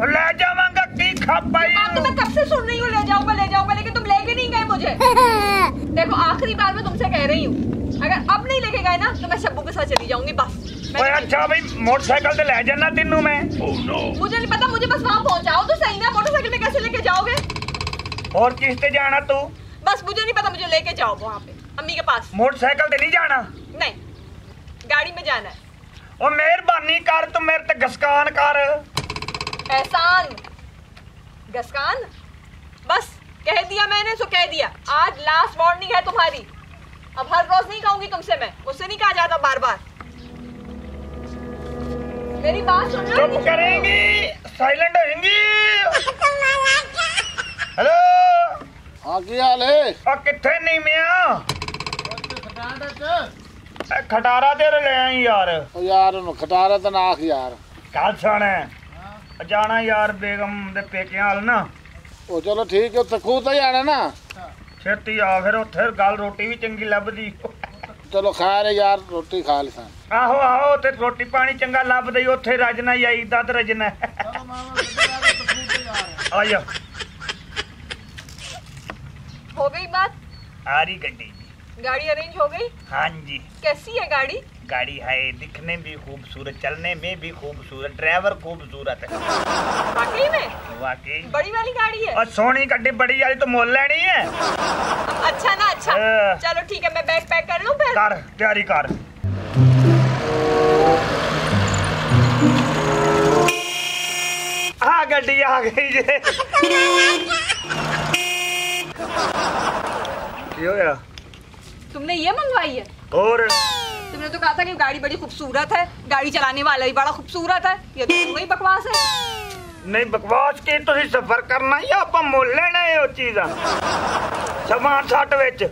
ले जाऊँगा की खपाई तो मैं कब से सुन रही हूँ ले जाऊँगा ले जाऊँगा लेकिन तुम लेके नहीं गए मुझे। देखो आखिरी बार मैं तुमसे कह रही हूँ अगर अब नहीं लेके गए ना तो मैं शब्बू के साथ चली जाऊँगी बस। ओए अच्छा भाई मोटरसाइकिल तो ले जाना तीनों में। oh मुझे नहीं पता मुझे बस वहाँ पहुँचाओ तो सही ना मोटरसाइकिल में कैसे लेके जाओगे? और किस पे जाना तू? बस मुझे नहीं पता मुझे लेके जाओ वहाँ पे अम्मी के पास। मोटरसाइकिल तो नहीं जाना? नहीं गाड़ी में जाना है। और मेहरबानी कर तू मेरे तक घसकान कर। एहसान। गस्कान बस कह दिया मैंने सो कह दिया। आज लास्ट वार्निंग है तुम्हारी। अब हर रोज नहीं कहूँगी तुमसे मैं। उससे नहीं कहा जाता बार बार मेरी बात सुन चुप करेंगी। साइलेंट रहेंगी। हेलो हाँ की हाल है? और कितने नहीं मिया? खटारा तेरे ले आई यार। ओ यार खटारा तो नाख यार। क्या सुन। है ਜਾਣਾ ਯਾਰ ਬੇਗਮ ਦੇ ਪੇਕਿਆਂ ਹਾਲ ਨਾ ਉਹ ਚਲੋ ਠੀਕ ਹੈ ਉੱਥੇ ਖੂਹ ਤੇ ਜਾਣਾ ਨਾ ਛੇਤੀ ਆ ਫਿਰ ਉੱਥੇ ਗੱਲ ਰੋਟੀ ਵੀ ਚੰਗੀ ਲੱਭਦੀ ਚਲੋ ਖਾ ਰਹੇ ਯਾਰ ਰੋਟੀ ਖਾ ਲਈ ਸਾਂ ਆਹੋ ਆਹੋ ਤੇ ਰੋਟੀ ਪਾਣੀ ਚੰਗਾ ਲੱਭਦਾ ਈ ਉੱਥੇ ਰਜਣਾ ਹੀ ਆਈਦਾ ਤੇ ਰਜਣਾ ਆ ਜਾ हो गई बात ਆ ਰਹੀ ਗੱਡੀ ਜੀ गाड़ी अरेंज हो गई ਹਾਂਜੀ कैसी है गाड़ी गाड़ी है दिखने भी खूबसूरत चलने में भी खूबसूरत ड्राइवर खूबसूरत। है वाकई में? वाकई। बड़ी वाली गाड़ी है? और सोनी गड्डी बड़ी वाली तो मोल लेनी है। अच्छा ना अच्छा। हाँ। चलो ठीक है मैं बैग पैक कर लूँ फिर? कर तैयारी कर। आ गड्डी आ गई की होया तुमने ये मंगवाई है? और? तुमने तो कहा था कि गाड़ी बड़ी खूबसूरत है गाड़ी चलाने वाला भी बड़ा खूबसूरत है ये तो वही बकवास है ਨਹੀਂ ਬਕਵਾਸ ਕੀ ਤੁਸੀਂ ਸਫਰ ਕਰਨਾ ਜਾਂ ਆਪਾਂ ਮੁੱਲ ਲੈਣਾ ਹੈ ਉਹ ਚੀਜ਼ਾਂ ਸਮਾਨ ਸੱਟ ਵਿੱਚ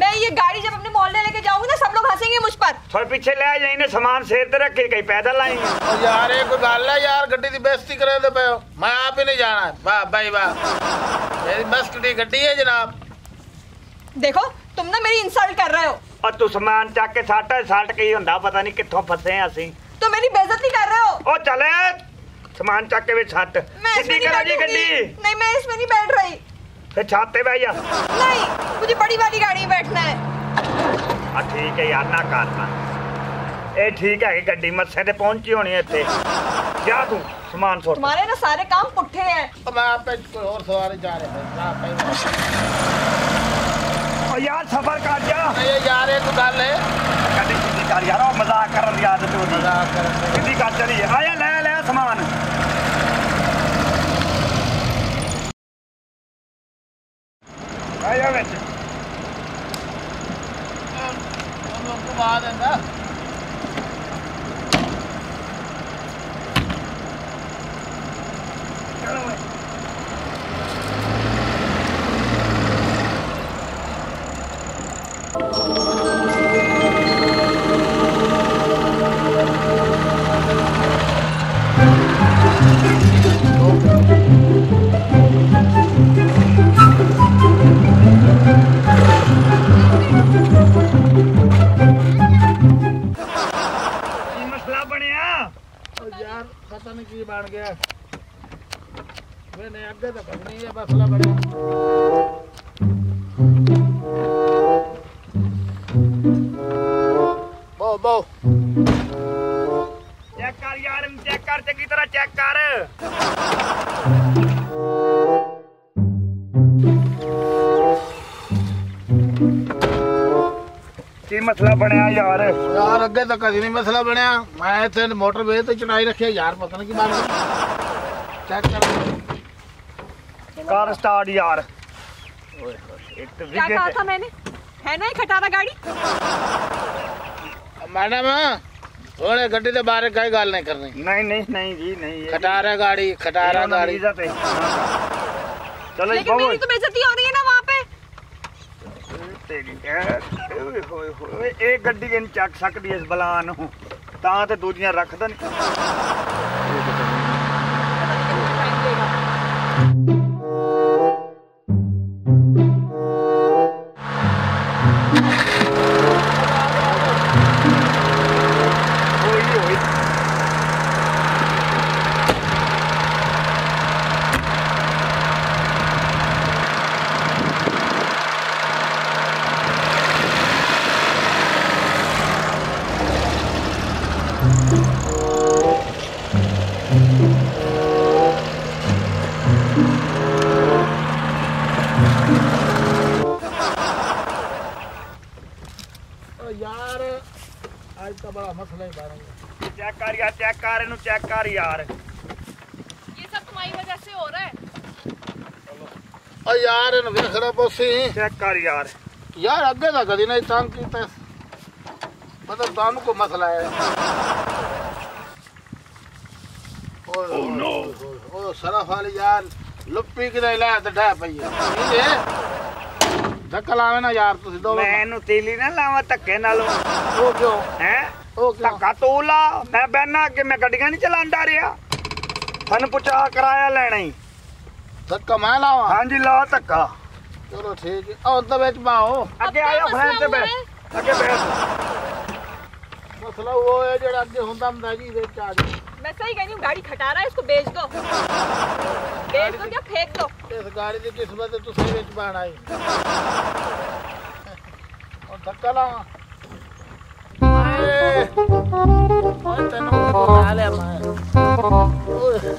मैं ये गाड़ी जब अपने मोहल्ले लेके जाऊंगी ना सब लोग हंसेंगे मुझ पर ਥੋੜੇ ਪਿੱਛੇ ਲੈ ਜਾਈ ਨੇ ਸਮਾਨ ਸਿਰ ਤੇ ਰੱਖ ਕੇ ਕਈ ਪੈਦਲ ਆਈ ਉਹ ਯਾਰ ਇਹ ਕੋਈ ਗੱਲ ਹੈ ਯਾਰ ਗੱਡੀ ਦੀ ਬੇਇੱਜ਼ਤੀ ਕਰਦੇ ਪਏ ਹੋ ਮੈਂ ਆਪ ਹੀ ਨਹੀਂ ਜਾਣਾ ਵਾਹ ਬਾਈ ਵਾਹ ਮੇਰੀ ਮਸਤ ਦੀ ਗੱਡੀ ਹੈ ਜਨਾਬ देखो तुम ना मेरी इंसल्ट कर रहे हो ਆ ਤੂੰ ਸਮਾਨ ਚੱਕ ਕੇ ਸੱਟ ਸੱਟ ਕੀ ਹੁੰਦਾ ਪਤਾ ਨਹੀਂ ਕਿੱਥੋਂ ਫਸੇ ਆਂ ਅਸੀਂ तो मेरी बेइज्जती कर रहे हो ਉਹ ਚੱਲ ਸਮਾਨ ਚੱਕ ਕੇ ਵਿੱਚ ਸੱਟ मैं इसमें ਸਿੱਧੀ नहीं ਕਰੋ ਜੀ बैठूंगी ਗੱਡੀ नहीं मैं इसमें नहीं बैठ रही ਫਿਰ ਛੱਤ ਤੇ ਬਹਿ ਜਾ नहीं मुझे बड़ी वाली गाड़ी में बैठना है ਆ ਠੀਕ ਹੈ ਯਾਰ ਨਾ ਕਰਨਾ ਇਹ ਠੀਕ ਹੈ ਕਿ ਗੱਡੀ ਮੱਥੇ ਤੇ ਪਹੁੰਚੀ ਹੋਣੀ ਇੱਥੇ ਜਾ ਤੂੰ ਸਮਾਨ ਸੁੱਟ तुम्हारे ना सारे काम पुट्ठे हैं ਉਹ ਮੈਂ ਆਪੇ ਕੋਈ ਹੋਰ ਸਵਾਰੀ ਜਾ ਰਿਹਾ ਮੈਂ ਆਪੇ ਓ ਯਾਰ ਸਫਰ ਕਰ ਜਾ काल ले। यार मज़ाक कर दिया आदत होती। मज़ाक कर किसी चली आया ले ले सामान। आया बेच हम लोग को बाद है ना ਵੇ ਨੇ ਅੱਗੇ ਤਾਂ ਫਸਣੀ ਹੈ ਮਸਲਾ ਬੜਾ ਬੋ ਬੋ ਚੈੱਕ ਕਰ ਯਾਰ ਇਹਨੂੰ ਚੈੱਕ ਕਰ ਚੰਗੀ ਤਰ੍ਹਾਂ ਚੈੱਕ ਕਰ ਕੀ ਮਸਲਾ ਬਣਿਆ ਯਾਰ ਯਾਰ ਅੱਗੇ ਤਾਂ ਕਦੀ ਨਹੀਂ ਮਸਲਾ ਬਣਿਆ ਮੈਂ ਇੱਥੇ ਮੋਟਰਵੇ ਤੇ ਚੜਾਈ ਰੱਖਿਆ ਯਾਰ ਪਤਾ ਨਹੀਂ ਕੀ ਬਣ ਗਿਆ ਚੈੱਕ ਕਰ कार स्टार्ट यार। क्या कहा था मैंने? है ना खटारा गाड़ी? मैडम थोड़े गड्ढे से बाहर कई गाल नहीं करनी। नहीं नहीं नहीं जी नहीं खटारा गाड़ी खटारा गाड़ी। चलो लेकिन मेरी तो बेइज्जती हो रही है ना वहाँ पे। तेरी एक गड्डी के चक सकती है इस बलान ता तो दूजियाँ रख दन ਯਾਰ ਅੱਜ ਤਾਂ ਬੜਾ ਮਸਲਾ ਹੀ ਬਣ ਚੈੱਕ ਕਰ ਯਾਰ ਚੈੱਕ ਕਰ ਇਹਨੂੰ ਚੈੱਕ ਕਰ ਯਾਰ ਇਹ ਸਭ ਤੁਹਾਡੀ ਵਜ੍ਹਾ ਸੇ ਹੋ ਰਹਾ ਹੈ ਓ ਯਾਰ ਇਹਨੂੰ ਵੇਖਣਾ ਪੋਸੀ ਚੈੱਕ ਕਰ ਯਾਰ ਯਾਰ ਅੱਗੇ ਦਾ ਕਦੀ ਨਹੀਂ ਤੰਗ ਕੀਤਾ ਮਤਲਬ ਤੁਹਾਨੂੰ ਕੋ ਮਸਲਾ ਹੈ ਓ ਨੋ ਓ ਸਰਾਫ ਵਾਲੀ ਯਾਰ ਲੁੱਪੀ ਕਿਦਾ ਇਲਾਜ ਢਾ ਪਈ ਹੈ ਧੱਕਾ ਲਾਵੇ ਨਾ ਯਾਰ ਤੂੰ ਸਿੱਧਾ ਮੈਂ ਇਹਨੂੰ ਤੀਲੀ ਨਾ ਲਾਵਾਂ ਧੱਕੇ ਨਾਲ ਉਹ ਕਿਉਂ? ਹੈ? ਉਹ ਧੱਕਾ ਤੂੰ ਲਾ ਮੈਂ ਬੈਨਾ ਅੱਗੇ ਮੈਂ ਗੱਡੀਆਂ ਨਹੀਂ ਚਲਾਉਂਦਾ ਰਿਹਾ। ਤਨ ਪੁੱਛਾ ਕਰਾਇਆ ਲੈਣਾ ਹੀ ਧੱਕਾ ਮੈਂ ਲਾਵਾਂ? ਹਾਂਜੀ ਲਾ ਧੱਕਾ। ਚਲੋ ਠੀਕ ਆ ਆਉਂ ਤਾਂ ਵਿੱਚ ਪਾਓ। ਅੱਗੇ ਆਇਆ ਫੈਨ ਤੇ ਬੈਠ ਅੱਗੇ ਬੈਠ ਮਸਲਾ ਉਹ ਹੈ ਜਿਹੜਾ ਅੱਗੇ ਹੁੰਦਾ ਹੁੰਦਾ ਜੀ ਵਿੱਚ ਆ ਜੀ मैं सही कह रही हूँ गाड़ी खटा रहा है इसको बेच दो बेच दो क्या फेंक दो ਇਸ ਗਾੜੀ ਦੀ ਕਿਸਮਤ ਤੁਸੀਂ ਵਿੱਚ ਪਾਣਾ ਹੀ ਉਹ ਧੱਕਾ ਲਾਵਾਂ ਓਏ ਓਏ ਤੈਨੂੰ ਬੁਲਾ ਲਿਆ ਮੈਂ ਓਏ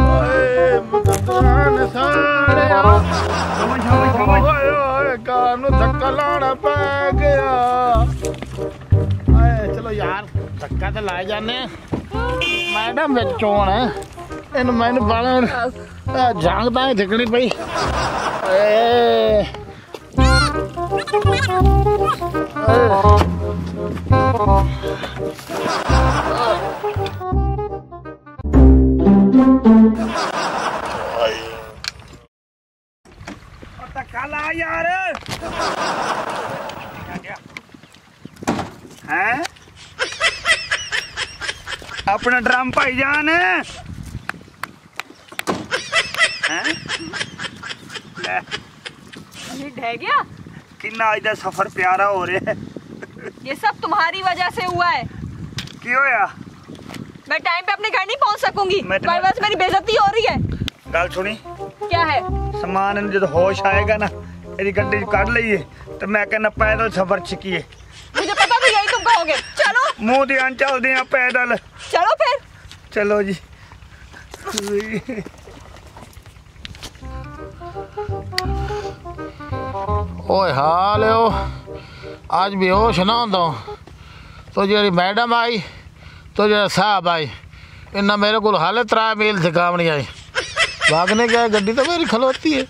ਓਏ ਮਦਦਾਨ ਸਾਲਿਆ ਸਮਝ ਸਮਝ ਸਮਝ ਓਏ ਓਏ ਕਾਰ ਨੂੰ ਧੱਕਾ ਲਾਣਾ ਪੈ ਗਿਆ kata lại cho nè mày đâm về chùa nè em mày nó bảo lên giảng tay thì clip đi. Ê Kalaya re! अपना ड्रम भाई जान गया? कितना आज का सफ़र प्यारा हो रहा है। ये सब तुम्हारी वजह से हुआ है। क्यों या? मैं टाइम पे अपने घर नहीं पहुँच सकूँगी। मेरी बेजती हो रही है। गल सुनी? क्या है? समान जब होश आएगा ना तेरी गड्डी लीए तो मैं कहना पैदल सफ़र चुकी मुझे पता था यही तुम कहोगे। चलो। मुँह दिया चलते पैदल। चलो फिर। चलो जी। ओए, हाल आज बेहोश ना हो। तो जी मैडम आई तो जो साहब आई, इन्ना मेरे को हाल त्रा मील थकाम नहीं आई। भागने गया गड्डी तो मेरी खलोती है।